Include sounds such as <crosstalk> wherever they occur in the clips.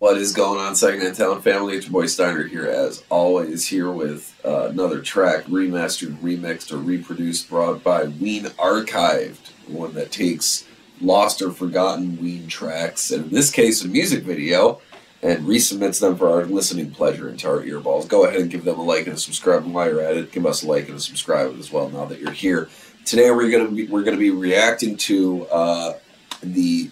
What is going on, Secondhand Talent family? It's your boy Steiner here, as always, here with uh, another track remastered, remixed, or reproduced, brought by Ween Archived, one that takes lost or forgotten Ween tracks, and in this case, a music video, and resubmits them for our listening pleasure into our earballs. Go ahead and give them a like and a subscribe, and while you're at it, give us a like and a subscribe as well. Now that you're here, today we're gonna be, we're gonna be reacting to uh, the.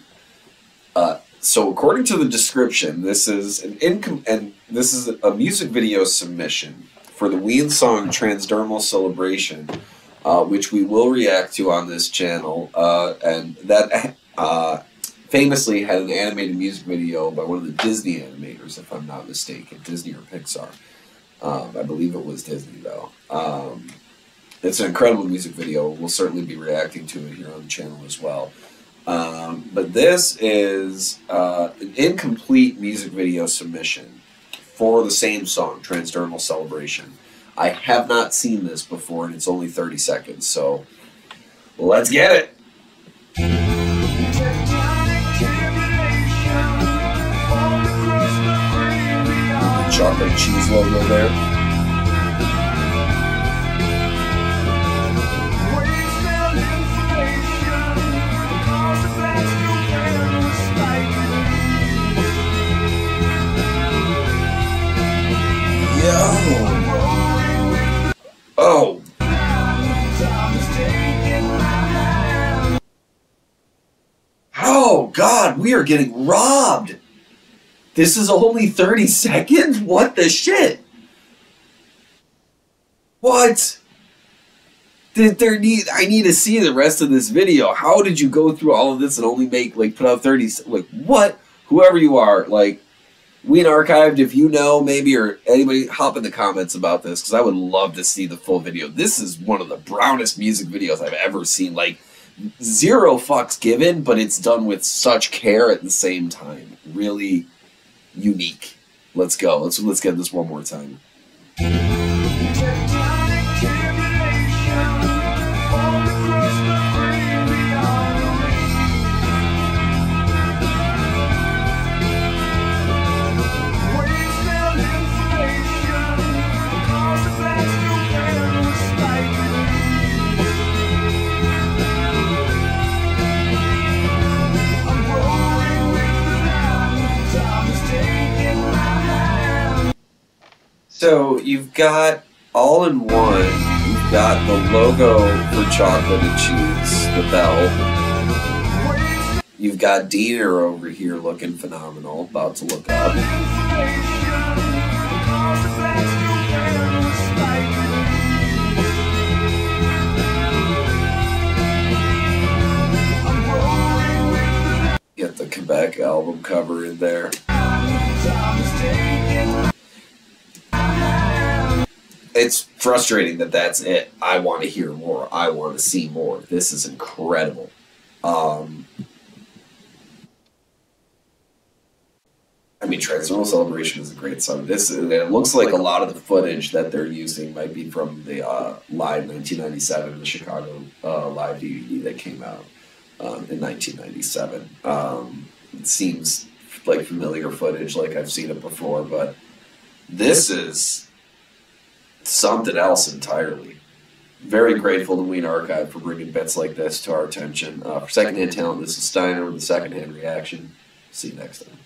Uh, so according to the description, this is an income and this is a music video submission for the Ween song "Transdermal Celebration," uh, which we will react to on this channel, uh, and that <laughs> uh, famously had an animated music video by one of the Disney animators, if I'm not mistaken, Disney or Pixar. Um, I believe it was Disney though. Um, it's an incredible music video. We'll certainly be reacting to it here on the channel as well. Um, but this is uh, an incomplete music video submission for the same song, Transdermal Celebration. I have not seen this before, and it's only 30 seconds, so let's get it. Chocolate cheese logo there. God, we are getting robbed. This is only 30 <laughs> seconds? What the shit? What? Did there need I need to see the rest of this video. How did you go through all of this and only make like put out 30 like what? Whoever you are, like Ween Archived, if you know, maybe, or anybody, hop in the comments about this because I would love to see the full video. This is one of the brownest music videos I've ever seen. Like, zero fucks given, but it's done with such care at the same time. Really unique. Let's go. Let's let's get this one more time. So you've got all in one. You've got the logo for chocolate and cheese, the bell. You've got Deaner over here looking phenomenal, about to look up. Get the Quebec album cover in there. It's frustrating that that's it. I want to hear more. I want to see more. This is incredible. Um, I mean, Transdermal Celebration is a great song. This it looks like a lot of the footage that they're using might be from the uh, live 1997, the Chicago uh, live DVD that came out um, in 1997. Um, it seems like familiar footage, like I've seen it before, but this is something else entirely. Very grateful to Ween Archive for bringing bets like this to our attention. Uh, for Secondhand Talent, this is Steiner with the Secondhand Reaction. See you next time.